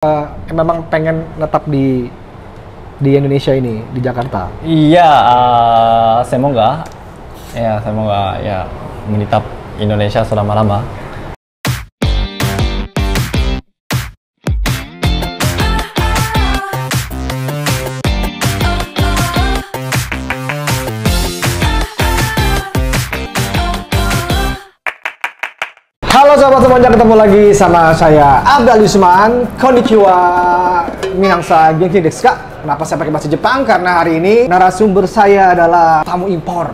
Eh, memang pengen netap di di Indonesia ini di Jakarta. Iya, uh, semoga ya semoga ya menetap Indonesia selama-lama. Halo semuanya, ketemu lagi sama saya Abdal Yusman. Konnichiwa, minangsa genki desu ka? Kenapa saya pakai bahasa Jepang? Karena hari ini narasumber saya adalah tamu impor.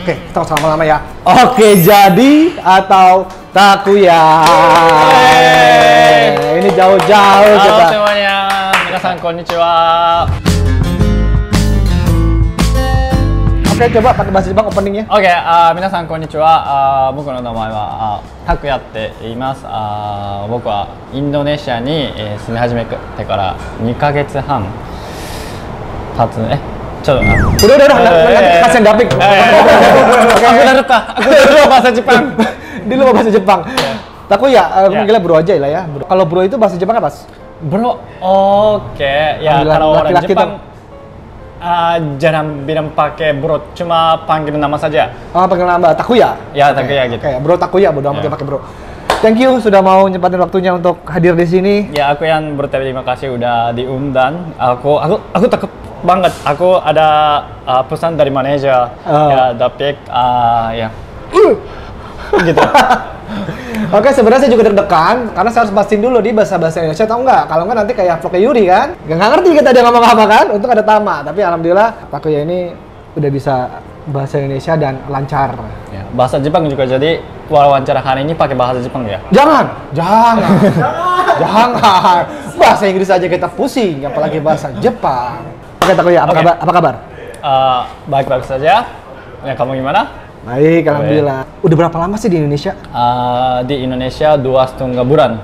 Oke, kita usah lama-lama ya. Oke, jadi atau takuya. Ini jauh-jauh Halo kita. semuanya, minasan konnichiwa. Oke, coba pakai bahasa Jepang openingnya. オッケー、あー皆さんこんにちは。あー僕の名前はあータクヤって言います。あー僕はインドネシアに、えー住み始めてから2ヶ月半経つね。ちょっと。Udah, udah, udah, nanti kasihan Dapik. Eh, Aku udah lupa, aku udah lupa bahasa Jepang. Dia lupa bahasa Jepang. Takuya, eh, Ya. manggilnya bro aja lah ya. Kalau bro itu bahasa Jepang apa? Bro, oke. Ya Panggilan kalau orang Jepang ah, jarang bilang pakai bro, cuma panggil nama saja. Oh, panggil nama Takuya. Ya, Takuya gitu. Oke, bro Takuya, bodo amat Ya. dia pakai bro. Thank you sudah mau nyempatin waktunya untuk hadir di sini. Ya aku yang berterima kasih udah diundang. Aku aku aku takut banget. Aku ada uh, pesan dari manajer Oh. ya Dapik uh, ya gitu. Oke, sebenarnya saya juga deg-degan karena saya harus pastiin dulu di bahasa bahasa Indonesia atau enggak. Kalau enggak nanti kayak vlognya Yuri kan. Gak ngerti kita dia ngomong apa kan. Untuk ada Tama, tapi alhamdulillah Takuya ini udah bisa bahasa Indonesia dan lancar. Ya, bahasa Jepang juga jadi wawancara hari ini pakai bahasa Jepang ya. Jangan, jangan, jangan. Bahasa Inggris aja kita pusing, apalagi bahasa Jepang. Oke, Takuya, apa Oke. kabar? Apa kabar? Uh, baik-baik saja. Ya kamu gimana? Baik, alhamdulillah. Udah berapa lama sih di Indonesia? Uh, di Indonesia dua setengah bulan.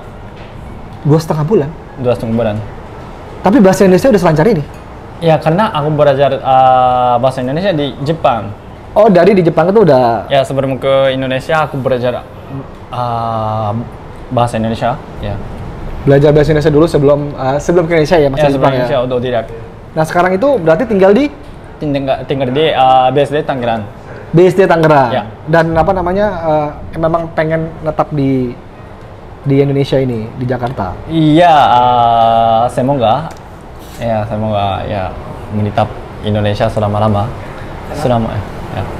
Dua setengah bulan. Dua setengah bulan. Tapi bahasa Indonesia udah selancar ini. Ya karena aku belajar uh, bahasa Indonesia di Jepang. Oh, dari di Jepang itu udah Ya sebelum ke Indonesia aku belajar uh, bahasa Indonesia. Ya. belajar bahasa Indonesia dulu sebelum uh, sebelum ke Indonesia ya, masih Ya Jepang Indonesia ya. udah tidak. Nah, sekarang itu berarti tinggal di Tinggal, tinggal di uh, BSD Tangerang. BSD Tangerang. Ya. Dan apa namanya uh, memang pengen netap di di Indonesia ini, di Jakarta. Iya, uh, semoga ya semoga ya menetap Indonesia selama-lama. Selama ya.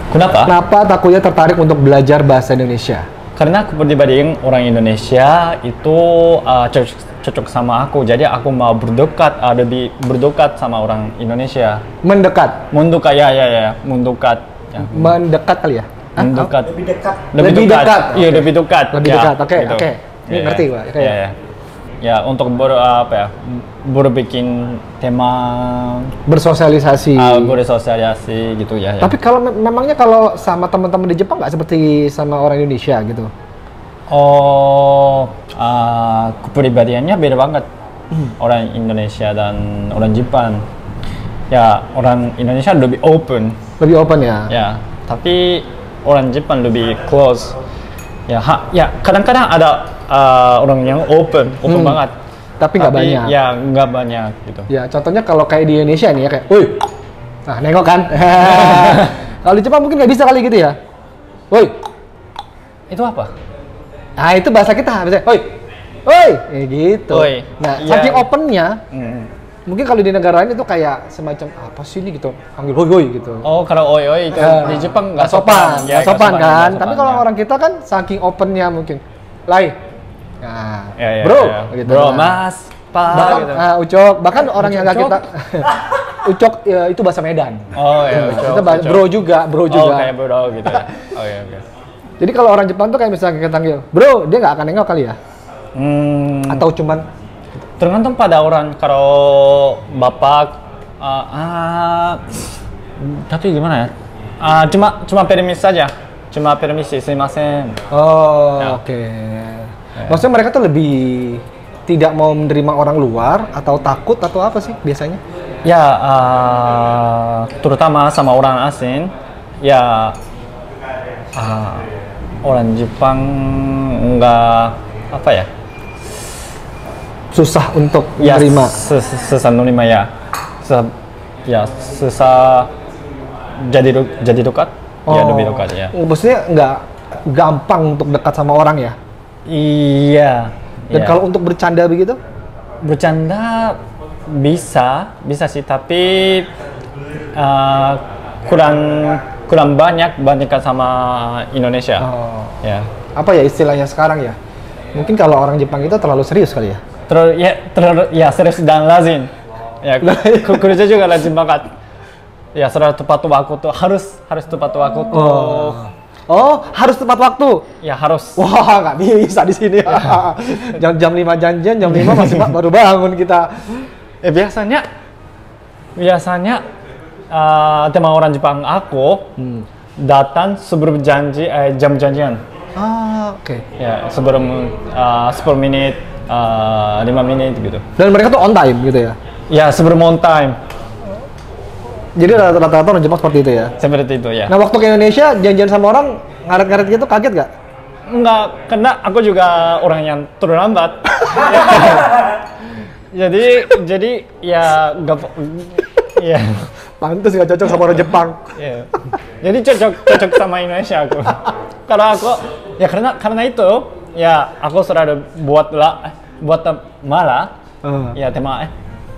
Kenapa? Kenapa Takuya tertarik untuk belajar bahasa Indonesia? Karena aku pribadi orang Indonesia itu uh, cocok, cocok sama aku. Jadi aku mau berdekat, uh, lebih berdekat sama orang Indonesia. Mendekat. Mendekat ya ya ya, mendekat. Ya. Mendekat kali ya? Hah? Mendekat. Lebih dekat. Lebih, Lebih dekat. Iya, Oke. lebih dekat. Lebih Ya, dekat. Oke, gitu. oke. Ini Ya, ngerti, ya. Pak. Oke, Ya, ya. ya. Ya, untuk ber apa ya? Berbikin tema Bersosialisasi. uh, bersosialisasi gitu ya. ya. Tapi kalau me- memangnya kalau sama teman-teman di Jepang nggak seperti sama orang Indonesia gitu? Oh, uh, kepribadiannya beda banget. Orang Indonesia dan orang Jepang. Ya, orang Indonesia lebih open. Lebih open ya? Ya, tapi orang Jepang lebih close. Ya, ha, ya kadang-kadang ada uh, orang yang open, open Hmm. banget. Tapi nggak banyak. Ya, nggak banyak gitu. Ya, contohnya kalau kayak di Indonesia nih ya kayak, woi, nah nengok kan. kalau di Jepang mungkin nggak bisa kali gitu ya. Woi, Itu apa? nah itu bahasa kita, bisa, woi, woi, ya gitu. Woi, Nah, iya. saking opennya, Hmm. Mungkin kalau di negara lain itu kayak semacam apa sih ini gitu, panggil woi woi gitu. Oh, kalau oi oi itu Ya, di Jepang nggak nggak sopan, Ya, nggak sopan, kan. nggak Tapi sopan, kalau ya. orang kita kan saking opennya mungkin, lai, nah, Ya, ya, bro, ya. gitu. bro, Nah. mas, pak, bahkan gitu. ah, ucok bahkan orang yang nggak Ucok. kita ucok ya, itu bahasa Medan Oh ya, Kita ucok, bahas- ucok. bro juga bro Oh, juga kayak bro gitu ya. Oh iya, jadi kalau orang Jepang tuh kayak misalnya kita panggil bro dia nggak akan nengok kali ya Hmm, atau cuman tergantung pada orang kalau bapak uh, ah, tapi gimana ya? Ah, cuma cuma permis saja. Cuma permisi, sumimasen. oh Ya. oke maksudnya mereka tuh lebih tidak mau menerima orang luar atau takut atau apa sih biasanya Ya, ah, terutama sama orang asing, ya ah, orang Jepang nggak apa ya? Susah untuk ya menerima. sus- susah menerima ya susah ya susah jadi jadi dekat ya lebih dekat ya Oh, Maksudnya nggak gampang untuk dekat sama orang ya. iya Dan iya. kalau untuk bercanda begitu? bercanda bisa bisa sih tapi uh, kurang kurang banyak bandingkan sama Indonesia Oh. ya Apa ya istilahnya sekarang ya? Mungkin kalau orang Jepang itu terlalu serius kali ya. Terus ya terlalu ya serius dan lazim ya kerja juga lazim banget ya selalu tepat waktu tuh harus harus tepat waktu tuh Oh. Oh, harus tepat waktu. ya harus Wah, nggak bisa di sini. jam jam 5 janjian, jam 5 masih ba- baru bangun kita. Eh, biasanya biasanya uh, teman orang Jepang aku datang sebelum janji eh, jam janjian Ah, oke. ya sebelum uh, 10 menit uh, 5 menit gitu Dan mereka tuh on time gitu ya. ya sebelum on time Jadi rata-rata orang Jepang seperti itu ya. seperti itu ya Nah, waktu ke Indonesia janjian sama orang ngaret-ngaret gitu kaget gak? enggak karena aku juga orang yang terlambat jadi jadi ya gak ya Pantes gak cocok sama orang Jepang. Iya. Jadi cocok cocok sama Indonesia aku. Kalau aku ya karena karena itu ya aku selalu buat lah eh, buat malah Hmm. ya tema eh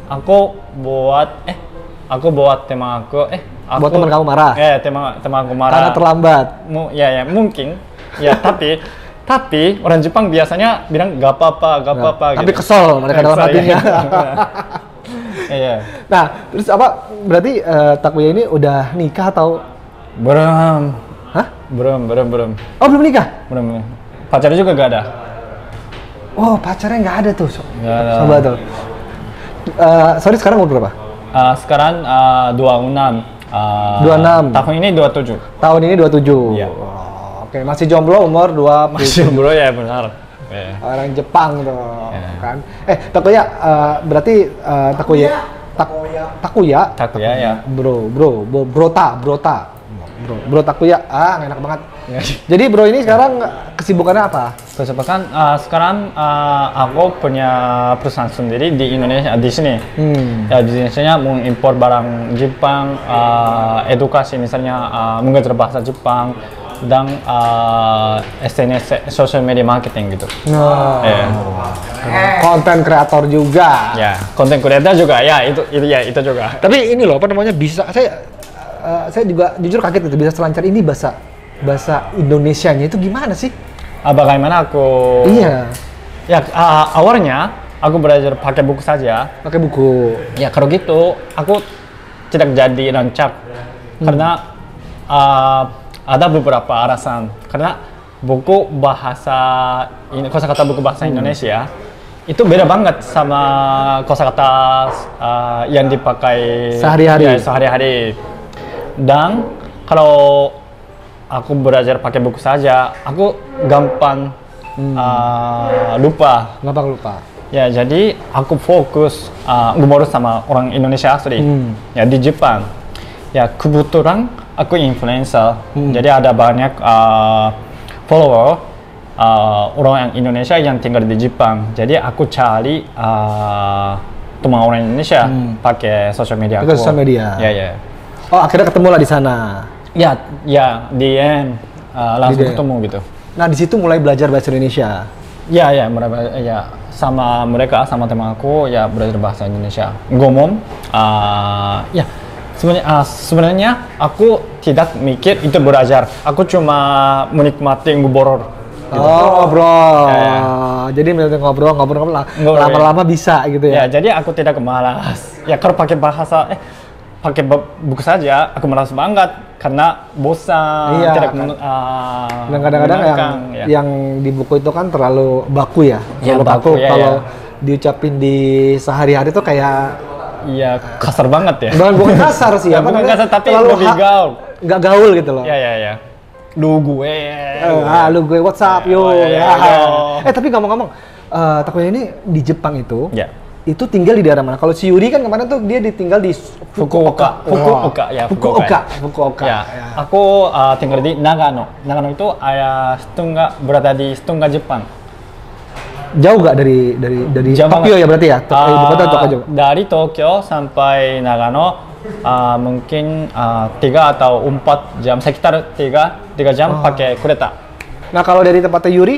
aku buat eh aku buat tema aku eh aku Buat teman kamu marah? Eh tema tema aku marah. Karena terlambat. Mu, ya ya mungkin ya tapi tapi orang Jepang biasanya bilang gak apa-apa gak apa-apa Nah, Tapi gitu. kesel mereka dalam Kesel, hatinya. Iya. nah, terus apa? Berarti eh, Takuya ini udah nikah atau? Belum. Hah? Belum, belum, belum. Oh, belum nikah? Belum. Pacarnya juga gak ada. Oh, pacarnya nggak ada tuh. So Nggak ada. Coba tuh. Eh, sorry, sekarang umur berapa? Uh, sekarang uh, 26. Uh, 26. Tahun ini 27. Tahun ini 27. Iya. Oh, Oke, masih jomblo umur 2 Masih bro ya benar. Iya. orang Jepang tuh Iya. kan. Eh, Takuya eh, berarti eh, Takuya tak, Takuya Takuya ya. Bro, bro, bro, brota, brota. Bro, bro Takuya. Ah, enak banget. Ya. Jadi bro ini sekarang kesibukannya apa? Kesibukan uh, sekarang uh, aku punya perusahaan sendiri di Indonesia di sini. Hmm. Ya bisnisnya mengimpor barang Jepang, uh, edukasi misalnya uh, mengajar bahasa Jepang dan uh, SNS social media marketing gitu. Nah, Iya. konten kreator juga. Ya, konten kreator juga ya itu itu ya itu juga. Tapi ini loh apa namanya bisa saya eh, saya juga jujur kaget gitu bisa selancar ini bahasa bahasa Indonesianya itu gimana sih? Ah, bagaimana aku Iya, Ya uh, awalnya aku belajar pakai buku saja. pakai buku. Ya kalau gitu aku tidak jadi rancak karena uh, ada beberapa alasan. Karena buku bahasa ini kosakata buku bahasa Indonesia itu beda banget sama kosakata uh, yang dipakai Sehari-hari. ya, sehari-hari. Dan kalau aku belajar pakai buku saja, aku gampang uh, lupa Gampang lupa. Ya, jadi aku fokus uh, sama orang Indonesia asli. Hmm. Ya di Jepang. Ya kebetulan aku influencer. Hmm. Jadi ada banyak uh, follower uh, orang yang Indonesia yang tinggal di Jepang. Jadi aku cari uh, teman orang Indonesia pakai sosial media Hmm. Pakai sosial media. Ya, ya. Oh akhirnya ketemu lah di sana. Ya, ya DM uh, langsung DM. ketemu gitu. Nah di situ mulai belajar bahasa Indonesia. Ya ya mereka ya sama mereka sama teman aku ya belajar bahasa Indonesia. Ngomong uh, ya sebenarnya uh, sebenarnya aku tidak mikir itu belajar. Aku cuma menikmati ngobrol. gitu. Oh ngobrol. Ya, ya. Jadi ngobrol ngobrol ngobrol ya. lama-lama bisa gitu Ya ya. jadi aku tidak malas. Ya kalau pakai bahasa eh pakai bu- buku saja aku malas banget karena bosan Iya, tidak kan. men- uh, Dan kadang-kadang yang ya. yang di buku itu kan terlalu baku ya. Ya, Terlalu baku, ya, Kalau ya. diucapin di sehari-hari tuh kayak Iya kasar banget ya. bukan bukan kasar sih Ya, apa bukan kasar, tapi terlalu lebih gaul. nggak gaul gitu loh. Ya ya ya. Lu gue. Eh, ah, lu gue WhatsApp Ya, yo. oh, ya, ya, Ya. ya. Eh tapi ngomong-ngomong, eh Takuya ini di Jepang itu, Ya. Itu tinggal di daerah mana? Kalau si Yuri kan kemarin tuh dia ditinggal di Fukuoka. Fukuoka ya. Fukuoka. Fukuoka. Ya. Aku uh, tinggal di Nagano. Nagano itu ayah setengah berada di setengah Jepang. Jauh gak dari dari dari Jauh Tokyo banget. ya berarti ya? Tok- ibu kota Tokyo. Dari Tokyo sampai Nagano ah, mungkin ah, tiga atau empat jam sekitar tiga tiga jam Oh. pakai kereta. Nah kalau dari tempatnya Yuri,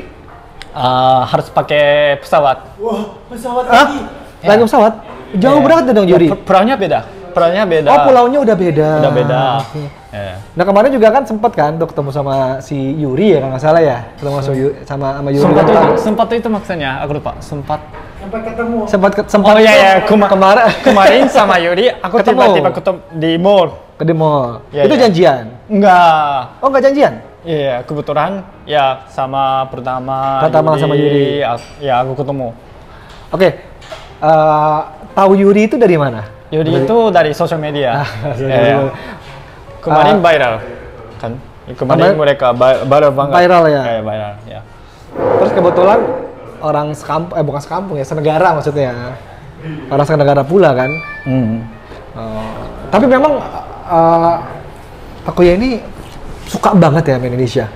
Ah, harus pakai pesawat. ah, lagi pesawat, jauh Ya. banget dong Yuri. Ya, pu- pulaunya beda. Pulaunya beda. Oh pulaunya udah beda. udah beda. Oke. Ya. Nah kemarin juga kan sempet kan tuh ketemu sama si Yuri ya kalau nggak salah ya, ketemu sama Yuri, sama, sama Yuri. Sempat itu, sempat itu maksudnya, aku lupa. Sempat. Sempat ke- sempat Oh iya ya, Kema- kemarin kemarin sama Yuri, aku Ketemu. tiba-tiba ketemu di mall. ke the mall. Iya, itu iya. janjian. Enggak. Oh nggak janjian? Iya, kebetulan ya sama pertama Pertama sama Yuri. Ya, aku ketemu. Oke. Eh, tahu Yuri itu dari mana? Yuri itu dari sosial media. Ah, Iya. media. Kemarin Ah. viral kan. Kemarin Kemarin- mereka ba- viral banget. Viral ya? Eh, viral, ya. Terus kebetulan orang sekampung, eh bukan sekampung ya, senegara maksudnya. Orang senegara pula kan. Hmm. Oh, tapi memang uh, Takuya ini suka banget ya sama Indonesia.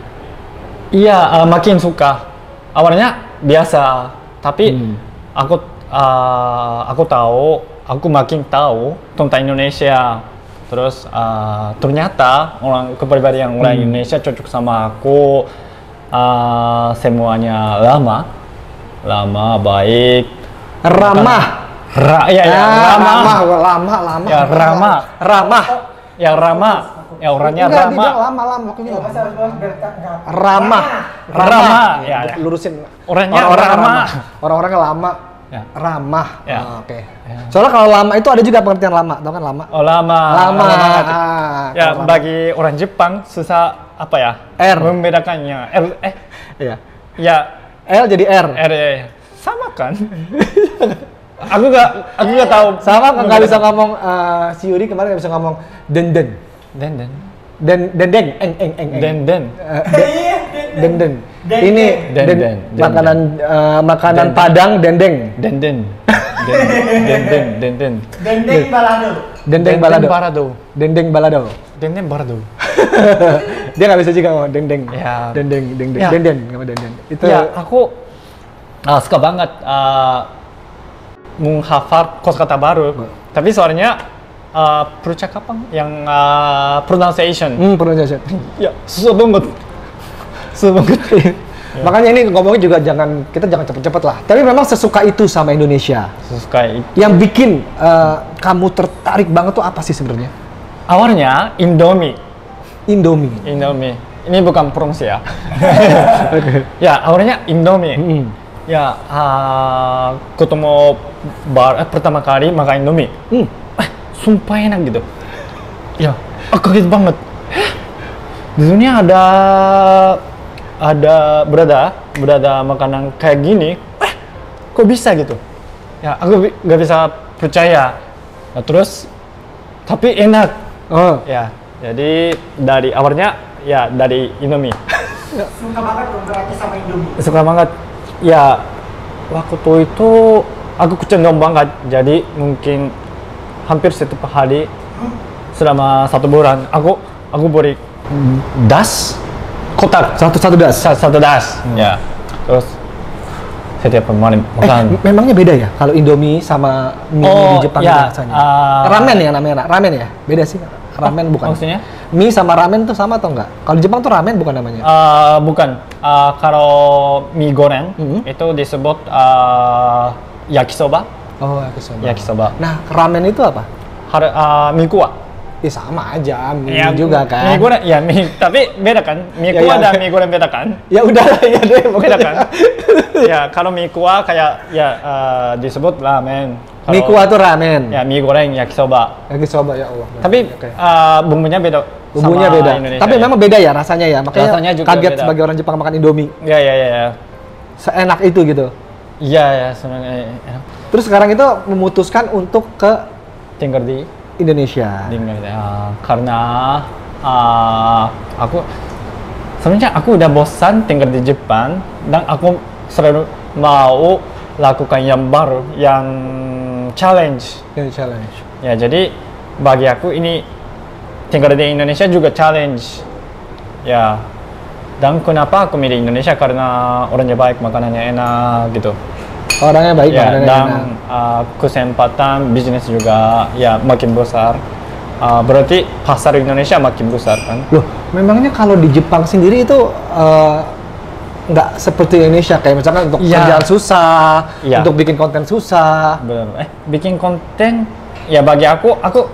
Iya, eh, makin suka. Awalnya biasa, tapi Hmm. aku eh, aku tahu, aku makin tahu tentang Indonesia. Terus eh, ternyata orang kepribadian orang Hmm. Indonesia cocok sama aku. Eh, semuanya lama, lama baik. Ramah. Ra, ya, ya, Ah, ramah. ramah, lama, lama. Ya, ramah. Ramah. Ya ramah, ya orangnya Enggak, ramah. lama, lama. Maksudnya ramah. Ramah, ya, ya. Lurusin. Orangnya Orang-orang ramah. ramah. Orang-orangnya lama. Ya. Ramah. Ya. Ah, Oke. Soalnya kalau lama itu ada juga pengertian lama, tau kan lama? Oh lama, Lama. banget. Ah, ya lama. bagi orang Jepang susah apa ya? R. Membedakannya. R eh Iya. ya L jadi R. R eh, sama kan? aku gak aku gak tahu. Sama nggak bisa ngomong eh, si Yuri kemarin nggak bisa ngomong denden. Den den Den dendeng eng eng eng eng. den den. Eh, den- denden. Ini Den- den- den. makanan eh, makanan Den- Padang dendeng. Den den. Den den den den den. Dendeng balado. Dendeng balado. Dendeng balado. Den den barado. Dia nggak bisa juga ngomong dendeng. Ya. Dendeng dendeng Ya. denden nggak denden. Itu Ya aku ah, suka banget ah, menghafal kosakata baru. Tapi soalnya ah, percakapan yang ah, pronunciation. hmm, pronunciation. Ya, susah banget. Susah banget. Makanya ini ngomongnya juga jangan kita jangan cepet-cepet lah. Tapi memang sesuka itu sama Indonesia. Suka itu. Yang bikin eh, kamu tertarik banget tuh apa sih sebenarnya? Awalnya Indomie. Indomie. Indomie. Ini bukan promosi ya. ya, awalnya Indomie. Hmm. Ya, ah, ketemu bar, eh, pertama kali makan Indomie. Hmm. Eh, sumpah enak gitu. Ya, aku kaget banget. Di dunia ada ada berada berada makanan kayak gini. Eh, kok bisa gitu? Ya, aku bi- nggak bisa percaya. Nah, terus tapi enak. Oh. Ya, jadi dari awalnya ya dari Indomie. Suka banget berarti sama Indomie. Suka banget. Ya, waktu itu aku kecendung banget. Jadi mungkin hampir setiap hari selama satu bulan aku aku beri das kotak Satu satu das. Sa- satu das. Ya. Terus setiap Eh, makan. memangnya beda ya kalau Indomie sama mie Oh, di Jepang ya, rasanya? uh, ramen ya namanya, ramen ya? Beda sih. Ramen bukan. Maksudnya? Mie sama ramen tuh sama atau enggak? Kalau di Jepang tuh ramen bukan namanya? Eh, bukan. Eh, kalau mie goreng Mhm. itu disebut eh, yakisoba. oh, yakisoba. Yakisoba. Nah, ramen itu apa? Har, eh, mie kuah. Ya sama aja, mie Ya, juga kan. Mie goreng, ya mie, tapi beda kan? Mie Ya, kuah ya. dan mie goreng beda kan? Ya udah lah, ya deh. Beda kan? ya, kalau mie kuah kayak ya eh, disebut ramen. Kalau- Mie kuah tuh ramen. Ya, mie goreng yakisoba. Yakisoba ya Allah. Tapi Oke. eh, bumbunya beda. bumbunya sama beda. Indonesia, Tapi ya. memang beda ya rasanya ya. Makanya Rasanya juga kaget beda. sebagai orang Jepang makan Indomie. Ya, ya, ya, ya. Seenak itu gitu. Iya, ya, sebenarnya ya. Terus sekarang itu memutuskan untuk ke tinggal di Indonesia. di Indonesia Ah, karena ah, aku sebenarnya aku udah bosan tinggal di Jepang dan aku selalu mau lakukan yang baru yang challenge Ini challenge. ya jadi bagi aku ini tinggal di Indonesia juga challenge ya Dan kenapa aku milih Indonesia karena orangnya baik, makanannya enak gitu. Orangnya baik, ya, makanannya dan enak. uh, kesempatan bisnis juga ya makin besar. Uh, berarti pasar Indonesia makin besar kan? Loh, memangnya kalau di Jepang sendiri itu eh, nggak seperti Indonesia kayak misalkan untuk Iya. kerjaan susah, Iya. untuk bikin konten susah. Benar. Eh, bikin konten ya bagi aku, aku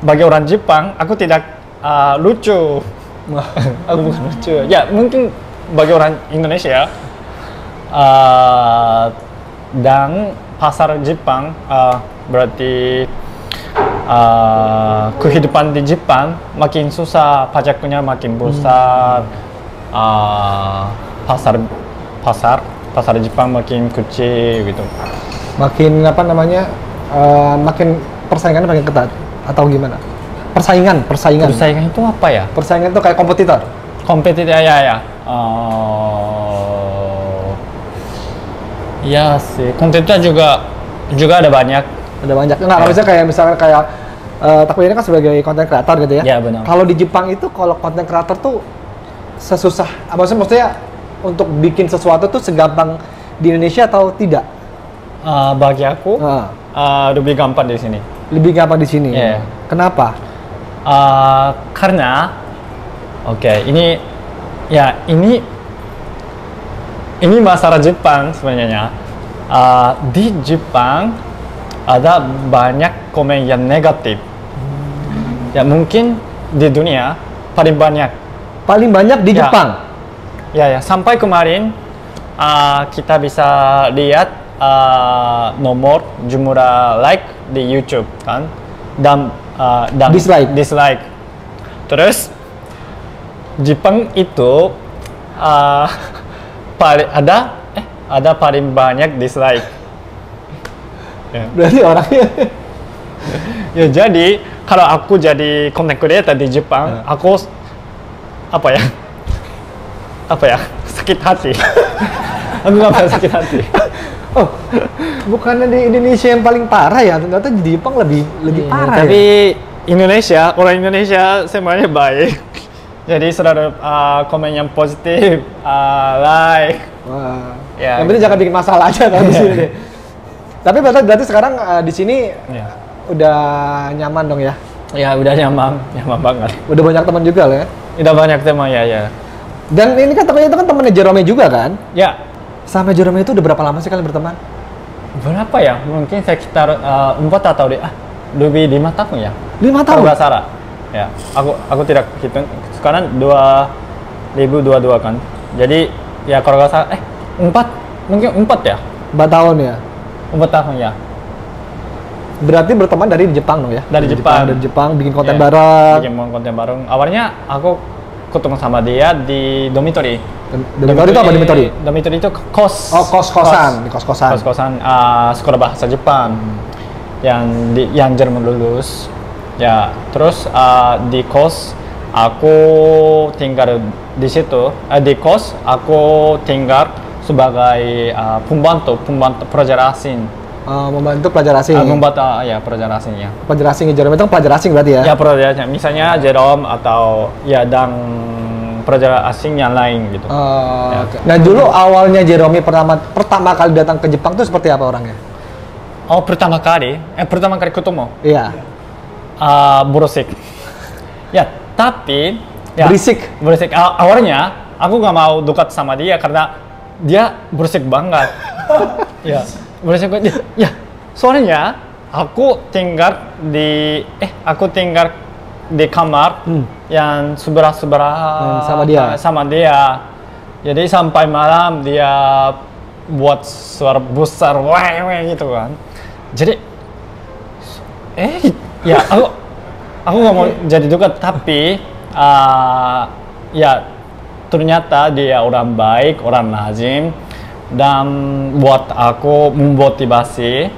bagi orang Jepang, aku tidak uh, lucu. aku bukan lucu. Ya mungkin bagi orang Indonesia uh, dan pasar Jepang uh, berarti uh, kehidupan di Jepang makin susah, pajaknya makin besar, uh, pasar pasar pasar Jepang makin kecil gitu. Makin apa namanya? eh, makin persaingannya makin ketat atau gimana? Persaingan, persaingan. Persaingan itu apa ya? Persaingan itu kayak kompetitor. kompetitif ya ya ya Oh, iya sih kompetitor juga juga ada banyak Ada banyak. Enggak, Ya. misalnya kayak misalnya kayak eh Takut ini kan sebagai konten kreator gitu ya. Ya, benar. Kalau di Jepang itu kalau konten kreator tuh sesusah, apa maksudnya, maksudnya untuk bikin sesuatu tuh segampang di Indonesia atau tidak? Eh, bagi aku Nah, eh, lebih gampang di sini lebih gampang di sini. Iya. Kenapa? Eh, karena oke ini ya ini ini masalah Jepang sebenarnya Eh, di Jepang ada banyak komen yang negatif ya mungkin di dunia paling banyak Paling banyak di Ya. Jepang. Ya ya sampai kemarin uh, kita bisa lihat uh, nomor jumlah like di YouTube kan dan uh, dan Dislike. dislike. Terus Jepang itu uh, paling ada eh ada paling banyak dislike. Ya. Berarti orangnya Ya jadi kalau aku jadi content creator di Jepang, aku s- apa ya? Apa ya? Sakit hati. aku nggak pernah sakit hati. Oh, bukannya di Indonesia yang paling parah ya? Ternyata di Jepang lebih lebih Iya, parah Tapi ya. Indonesia, orang Indonesia semuanya baik. Jadi selalu uh, komen yang positif, uh, like. Wah. Ya. Yang penting jangan bikin masalah aja kan di sini. deh. Tapi berarti, berarti sekarang eh, di sini Ya. udah nyaman dong ya? ya udah nyaman, nyaman banget. Udah banyak teman juga lah ya? Udah banyak teman ya ya. Dan ini kan temannya itu kan temannya Jerome juga kan? Ya Sama Jerome itu udah berapa lama sih kalian berteman? berapa ya? Mungkin sekitar uh, empat atau di, ah, lebih lima tahun ya. Lima tahun? salah. Ya, aku aku tidak hitung. Sekarang 2022 kan. Jadi ya kalau nggak salah, eh empat mungkin empat ya, Empat tahun ya? empat tahun ya. Berarti berteman dari Jepang dong ya? Dari Jepang. Dari Jepang, bikin konten Ya, bareng. Bikin konten bareng. Awalnya aku ketemu sama dia di dormitory. Dormitory itu apa dormitory? Dormitory itu kos. Oh, kos-kosan. Di kos-kosan. Kos-kosan uh, sekolah bahasa Jepang yang di yang Jerman lulus. Ya, terus uh, di kos aku tinggal di situ. Eh, di kos aku tinggal sebagai uh, pembantu pembantu pelajar asing. Eh, membantu pelajar asing. Uh, membantu uh, ya pelajar asing ya. pelajar asing Jerome itu kan pelajar asing berarti ya? Ya pelajarnya, misalnya Jerome atau ya dan pelajar asing yang lain gitu. Oh, Ya. oke. Nah dulu awalnya Jerome pertama pertama kali datang ke Jepang tuh seperti apa orangnya? Oh pertama kali, eh pertama kali ketemu, Iya. Uh, berisik. ya tapi ya, Berisik? berisik. Aw- awalnya aku nggak mau dekat sama dia karena dia berisik banget. ya berisik banget. Ya soalnya aku tinggal di eh aku tinggal di kamar Hmm. yang sebelah sebelah Hmm, sama dia. sama dia. Jadi sampai malam dia buat suara besar weh gitu kan. Jadi eh ya aku aku nggak mau jadi dekat tapi uh, ya ternyata dia orang baik orang lazim dan buat aku memotivasi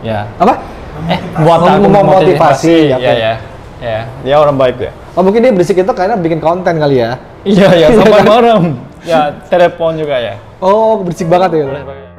ya Apa? eh buat aku memotivasi, memotivasi oke. ya ya ya dia orang baik ya Oh mungkin dia berisik itu karena bikin konten kali ya? iya ya sampai malam ya telepon juga ya Oh berisik banget ya? Boleh.